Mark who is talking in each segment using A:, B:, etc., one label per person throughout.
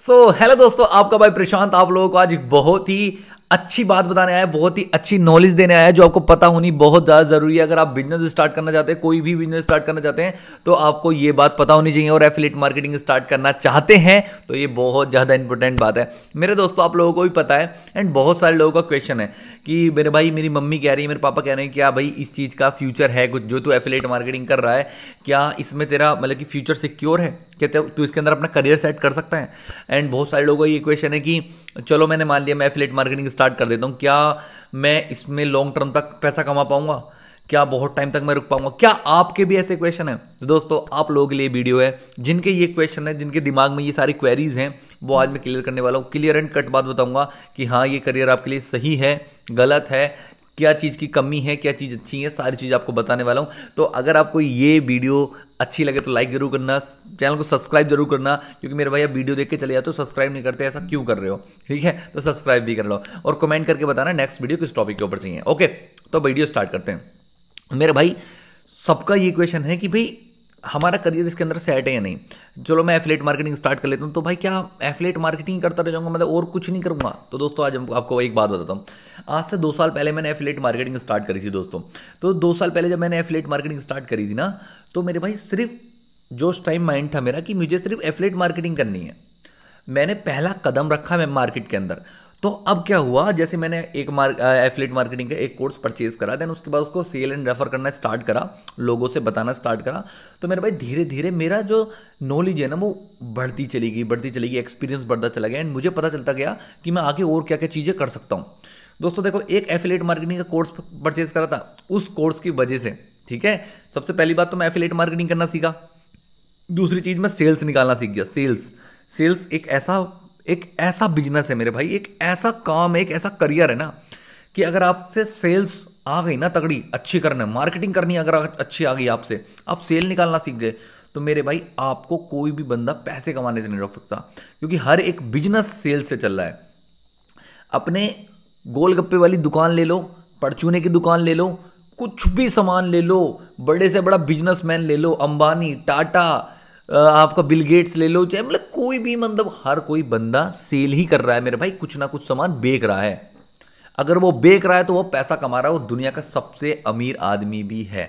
A: सो so, hello दोस्तों आपका भाई प्रशांत आप लोगों को आज एक बहुत ही अच्छी बात बताने आया बहुत ही अच्छी नॉलेज देने आया जो आपको पता होनी बहुत ज़्यादा ज़रूरी है। अगर आप बिज़नेस स्टार्ट करना चाहते हैं कोई भी बिज़नेस स्टार्ट करना चाहते हैं तो आपको ये बात पता होनी चाहिए और एफिलेट मार्केटिंग स्टार्ट करना चाहते हैं तो ये बहुत ज़्यादा इंपॉर्टेंट बात है। मेरे दोस्तों आप लोगों को भी पता है एंड बहुत सारे लोगों का क्वेश्चन है कि मेरे भाई मेरी मम्मी कह रही है मेरे पापा कह रहे हैं क्या भाई इस चीज़ का फ्यूचर है कुछ जो तू एफिलेट मार्केटिंग कर रहा है? क्या इसमें तेरा मतलब कि फ्यूचर सिक्योर है? क्या तू इसके अंदर अपना करियर सेट कर सकता है। एंड बहुत सारे लोगों का ये क्वेश्चन है कि, चलो मैंने मान लिया, मैं एफिलेट मार्केटिंग स्टार्ट कर देता हूँ। क्या मैं इसमें लॉन्ग टर्म तक पैसा कमा पाऊँगा? क्या बहुत टाइम तक मैं रुक पाऊँगा? क्या आपके भी ऐसे क्वेश्चन है? तो दोस्तों, आप लोगों के लिए वीडियो है। जिनके ये क्वेश्चन है, जिनके दिमाग में ये सारी क्वेरीज हैं, वो आज मैं क्लियर करने वाला हूँ। क्लियर एंड कट बात बताऊँगा कि हाँ ये करियर आपके लिए सही है, गलत है। क्या चीज़ की कमी है, क्या चीज़ अच्छी है, सारी चीज़ आपको बताने वाला हूँ। तो अगर आपको ये वीडियो अच्छी लगे तो लाइक ज़रूर करना, चैनल को सब्सक्राइब ज़रूर करना, क्योंकि मेरे भाई आप वीडियो देख के चले जाते हो, सब्सक्राइब नहीं करते, ऐसा क्यों कर रहे हो? ठीक है? तो सब्सक्राइब भी कर लो और कमेंट करके बताना नेक्स्ट वीडियो किस टॉपिक के ऊपर चाहिए। ओके तो वीडियो स्टार्ट करते हैं। मेरे भाई, सबका ये क्वेश्चन है कि भाई, हमारा करियर इसके अंदर सेट है या नहीं? चलो मैं एफलेट मार्केटिंग स्टार्ट कर लेता हूँ तो भाई क्या एफलेट मार्केटिंग करता रह जाऊँगा? मतलब और कुछ नहीं करूँगा। तो दोस्तों, आज आपको एक बात बताता हूँ। आज से दो साल पहले मैंने एफलेट मार्केटिंग स्टार्ट करी थी दोस्तों। तो दो साल पहले जब मैंने एफलेट मार्केटिंग स्टार्ट करी थी ना तो मेरे भाई सिर्फ़ जो उस टाइम माइंड था मेरा कि मुझे सिर्फ़ एफलेट मार्केटिंग करनी है। मैंने पहला कदम रखा मैं मार्केट के अंदर। तो अब क्या हुआ, जैसे मैंने एक मार्क एफलेट मार्केटिंग का एक कोर्स परचेज करा देन उसके बाद उसको सेल एंड रेफर करना स्टार्ट करा, लोगों से बताना स्टार्ट करा। तो मेरे भाई धीरे धीरे मेरा जो नॉलेज है ना, वो बढ़ती चली गई, बढ़ती चली गई एक्सपीरियंस बढ़ता चला गया एंड मुझे पता चलता गया कि मैं आगे और क्या क्या चीज़ें कर सकता हूँ। दोस्तों देखो, एक एफिलेट मार्केटिंग का कोर्स परचेज करा था, उस कोर्स की वजह से, ठीक है? सबसे पहली बात तो मैं एफिलेट मार्केटिंग करना सीखा। दूसरी चीज़ मैं सेल्स निकालना सीख गया सेल्स सेल्स एक ऐसा एक ऐसा बिज़नेस है मेरे भाई, एक ऐसा काम है, एक ऐसा करियर है ना, कि अगर आपसे सेल्स आ गई ना तगड़ी, अच्छी करना मार्केटिंग करनी अगर अच्छी आ गई आपसे, आप सेल निकालना सीख गए तो मेरे भाई आपको कोई भी बंदा पैसे कमाने से नहीं रोक सकता, क्योंकि हर एक बिज़नेस सेल से चल रहा है। अपने गोलगप्पे वाली दुकान ले लो, परचूने की दुकान ले लो, कुछ भी सामान ले लो, बड़े से बड़ा बिजनेसमैन ले लो, अंबानी, टाटा आपका बिल गेट्स ले लो, चाहे मतलब कोई भी मतलब हर कोई बंदा सेल ही कर रहा है मेरे भाई, कुछ ना कुछ सामान बेच रहा है। अगर वो बेच रहा है तो वो पैसा कमा रहा है, वो दुनिया का सबसे अमीर आदमी भी है।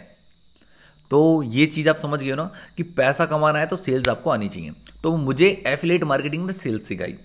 A: तो ये चीज़ आप समझ गए ना कि पैसा कमाना है तो सेल्स आपको आनी चाहिए। तो मुझे एफिलेट मार्केटिंग में सेल्स सिखाई।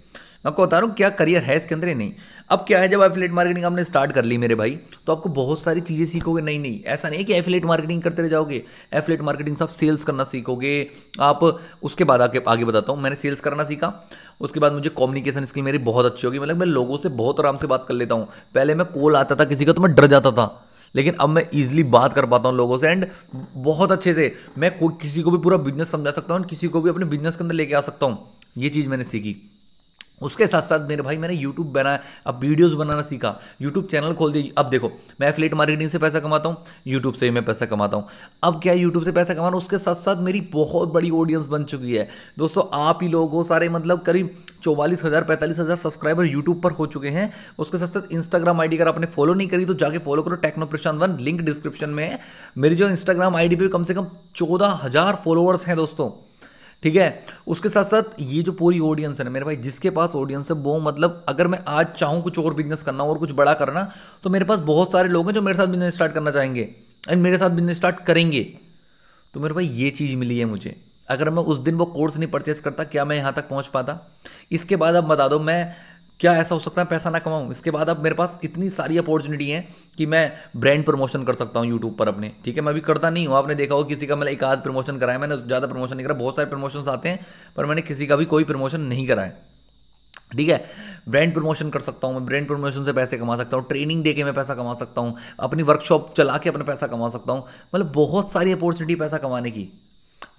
A: आपको बता रहा हूँ, क्या करियर है इसके अंदर ही नहीं? अब क्या है जब एफिलेट मार्केटिंग आपने स्टार्ट कर ली मेरे भाई तो आपको बहुत सारी चीज़ें सीखोगे। नहीं नहीं, ऐसा नहीं कि एफिलेट मार्केटिंग करते रह जाओगे। एफिलेट मार्केटिंग से आप सेल्स करना सीखोगे। आप उसके बाद आगे आगे बताता हूँ, मैंने सेल्स करना सीखा। उसके बाद मुझे कम्युनिकेशन स्किल मेरी बहुत अच्छी होगी। मतलब मैं लोगों से बहुत आराम से बात कर लेता हूँ। पहले मैं कॉल आता था किसी का तो मैं डर जाता था। लेकिन अब मैं इजीली बात कर पाता हूँ लोगों से एंड बहुत अच्छे से मैं किसी को भी पूरा बिज़नेस समझा सकता हूँ किसी को भी अपने बिज़नेस के अंदर लेके आ सकता हूँ। ये चीज़ मैंने सीखी। उसके साथ साथ मेरे भाई, मैंने यूट्यूब बनाया अब वीडियोस बनाना सीखा। यूट्यूब चैनल खोल दिया अब देखो, मैं एफलेट मार्केटिंग से पैसा कमाता हूँ यूट्यूब से ही मैं पैसा कमाता हूँ। अब क्या यूट्यूब से पैसा कमाना? उसके साथ साथ मेरी बहुत बड़ी ऑडियंस बन चुकी है। दोस्तों, आप ही लोगों, सारे मतलब करीब चौवालीस हज़ार, पैंतालीस हज़ार सब्सक्राइबर यूट्यूब पर हो चुके हैं। उसके साथ साथ इंस्टाग्राम आईडी अगर आपने फॉलो नहीं करी तो जाके फॉलो करो techno Prashant one link description में है। मेरी जो इंस्टाग्राम आईडी पे कम से कम चौदह हज़ार फॉलोअर्स हैं दोस्तों। ठीक है? उसके साथ साथ ये जो पूरी ऑडियंस है ना, मेरे भाई, जिसके पास ऑडियंस है, वो मतलब अगर मैं आज चाहूँ कुछ और बिज़नेस करना और कुछ बड़ा करना तो मेरे पास बहुत सारे लोग हैं जो मेरे साथ बिज़नेस स्टार्ट करना चाहेंगे एंड मेरे साथ बिज़नेस स्टार्ट करेंगे। तो मेरे भाई, ये चीज़ मिली है मुझे। अगर मैं उस दिन वो कोर्स नहीं परचेस करता, क्या मैं यहाँ तक पहुँच पाता? इसके बाद अब बता दो, मैं क्या ऐसा हो सकता है पैसा ना कमाऊँ? इसके बाद अब मेरे पास इतनी सारी अपॉर्चुनिटी है कि मैं ब्रांड प्रमोशन कर सकता हूँ यूट्यूब पर अपने। ठीक है, मैं भी करता नहीं हूँ। आपने देखा हो किसी का मैंने एक आध प्रमोशन कराया मैंने ज़्यादा प्रमोशन नहीं करा, बहुत सारे प्रमोशन आते हैं, पर मैंने किसी का भी कोई प्रमोशन नहीं कराया। ठीक है ब्रांड प्रमोशन कर सकता हूँ मैं ब्रांड प्रमोशन से पैसे कमा सकता हूँ ट्रेनिंग दे के मैं पैसा कमा सकता हूँ, अपनी वर्कशॉप चला के अपना पैसा कमा सकता हूँ। मतलब बहुत सारी अपॉर्चुनिटी पैसा कमाने की।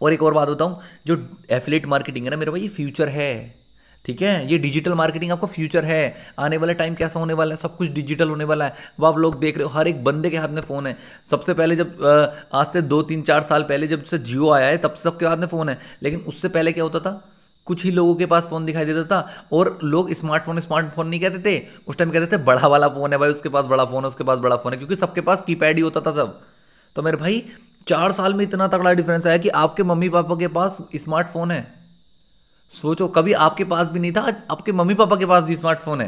A: और एक और बात बताऊँ, जो एफिलेट मार्केटिंग है ना मेरे भाई, ये फ्यूचर है। ठीक है? ये डिजिटल मार्केटिंग आपका फ्यूचर है। आने वाला टाइम कैसा होने वाला है? सब कुछ डिजिटल होने वाला है। वो आप लोग देख रहे हो, हर एक बंदे के हाथ में फ़ोन है। सबसे पहले जब आज से दो, तीन, चार साल पहले जब से जियो आया है, तब सबके हाथ में फ़ोन है। लेकिन उससे पहले क्या होता था? कुछ ही लोगों के पास फ़ोन दिखाई देता था और लोग स्मार्टफ़ोन स्मार्टफ़ोन नहीं कहते थे। उस टाइम कहते थे, बड़ा वाला फ़ोन है भाई, उसके पास बड़ा फ़ोन है, उसके पास बड़ा फ़ोन है। क्योंकि सबके पास कीपैड ही होता था सब। तो मेरे भाई, चार साल में इतना तगड़ा डिफरेंस आया कि आपके मम्मी पापा के पास स्मार्टफ़ोन है। सोचो, कभी आपके पास भी नहीं था, आज आपके मम्मी पापा के पास भी स्मार्टफ़ोन है।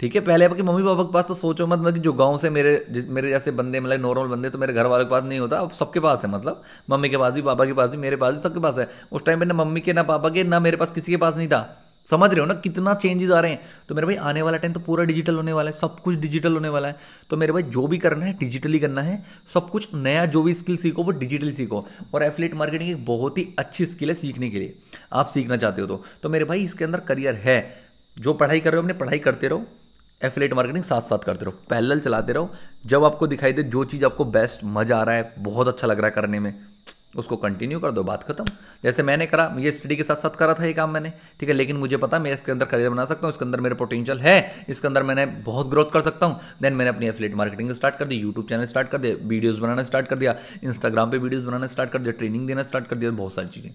A: ठीक है, पहले आपके मम्मी पापा के पास तो सोचो मत मतलब जो गाँव से मेरे मेरे जैसे बंदे मतलब नॉर्मल बंदे तो मेरे घर वालों के पास नहीं होता, अब सबके पास है मतलब। मम्मी के पास भी, पापा के पास भी, मेरे पास भी, सबके पास है। उस टाइम पर ना मम्मी के, ना पापा के, ना मेरे पास किसी के पास नहीं था। समझ रहे हो ना कितना चेंजेस आ रहे हैं। तो मेरे भाई आने वाला टाइम तो पूरा डिजिटल होने वाला है सब कुछ डिजिटल होने वाला है। तो मेरे भाई जो भी करना है डिजिटली करना है। सब कुछ नया जो भी स्किल सीखो वो डिजिटली सीखो। और एफलेट मार्केटिंग एक बहुत ही अच्छी स्किल है सीखने के लिए आप सीखना चाहते हो तो, तो मेरे भाई इसके अंदर करियर है। जो पढ़ाई कर रहे हो अपने पढ़ाई करते रहो। एफिलेट मार्केटिंग साथ साथ करते रहो। पैरेलल चलाते रहो। जब आपको दिखाई दे जो चीज़ आपको बेस्ट मज़ा आ रहा है बहुत अच्छा लग रहा है करने में उसको कंटिन्यू कर दो, बात खत्म। जैसे मैंने करा, ये स्टडी के साथ साथ करा था ये काम मैंने, ठीक है? लेकिन मुझे पता, मैं इसके अंदर करियर बना सकता हूँ, इसके अंदर मेरा पोटेंशियल है, इसके अंदर मैंने बहुत ग्रोथ कर सकता हूँ। देन मैंने अपनी एफलेट मार्केटिंग स्टार्ट कर दी यूट्यूब चैनल स्टार्ट कर दिया वीडियोज़ बनाना स्टार्ट कर दिया इंस्टाग्राम पर वीडियोज़ बनाना स्टार्ट कर दिया ट्रेनिंग देना स्टार्ट कर दिया, बहुत सारी चीज़ें।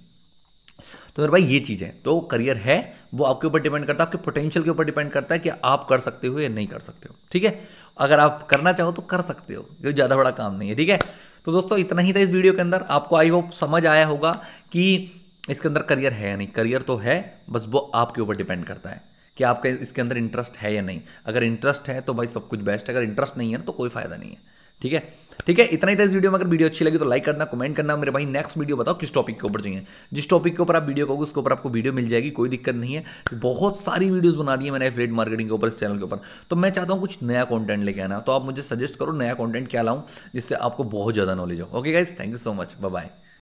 A: तो मेरे भाई, ये चीज़ है। तो करियर है, वो आपके ऊपर डिपेंड करता है, आपके पोटेंशियल के ऊपर डिपेंड करता है कि आप कर सकते हो या नहीं कर सकते हो, ठीक है? अगर आप करना चाहो तो कर सकते हो क्योंकि ज़्यादा बड़ा काम नहीं है, ठीक है? तो दोस्तों, इतना ही था इस वीडियो के अंदर। आपको आई होप समझ आया होगा कि इसके अंदर करियर है या नहीं। करियर तो है, बस वो आपके ऊपर डिपेंड करता है कि आपका, इसके अंदर इंटरेस्ट है या नहीं। अगर इंटरेस्ट है तो भाई सब कुछ बेस्ट है। अगर इंटरेस्ट नहीं है तो कोई फ़ायदा नहीं है। ठीक है? ठीक है, इतना ही था इस वीडियो में। अगर वीडियो अच्छी लगी तो लाइक करना कमेंट करना। मेरे भाई नेक्स्ट वीडियो बताओ किस टॉपिक के ऊपर चाहिए। जिस टॉपिक के ऊपर आप वीडियो कहोगे, उसके ऊपर आपको वीडियो मिल जाएगी, कोई दिक्कत नहीं है। बहुत सारी वीडियोस बना दी है मैंने एफिलेट मार्केटिंग के ऊपर, इस चैनल के ऊपर। तो मैं चाहता हूँ कुछ नया कॉन्टेंट लेके आना। तो आप मुझे सजेस्ट करो नया कॉन्टेंट क्या लाऊँ, जिससे आपको बहुत ज़्यादा नॉलेज हो। Okay guys thank you so much bye